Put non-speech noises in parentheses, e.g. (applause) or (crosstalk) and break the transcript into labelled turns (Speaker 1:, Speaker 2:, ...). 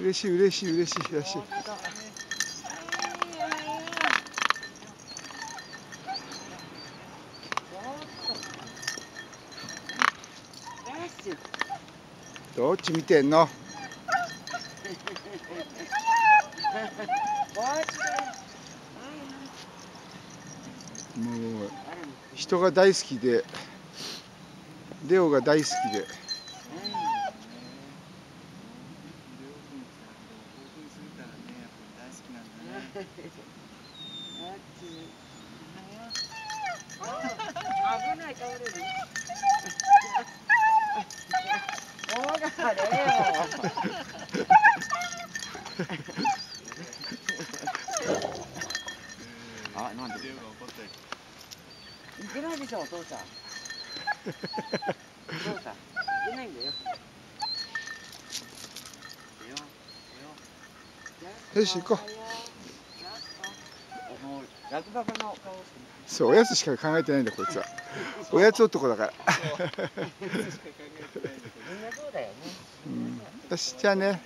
Speaker 1: 嬉しい嬉しい嬉しい嬉しいどっち見てんの？もう人が大好きでレオが大好きで (laughs)
Speaker 2: 危ない倒れる。大がれよ。なんで。いけないでしょ、お父さん。お父さん、いけないんだよ。
Speaker 1: よし行こうそうおやつしか考えてないんだこいつはおやつ男だから
Speaker 2: みんなそうだよね。
Speaker 1: うんよしじゃあね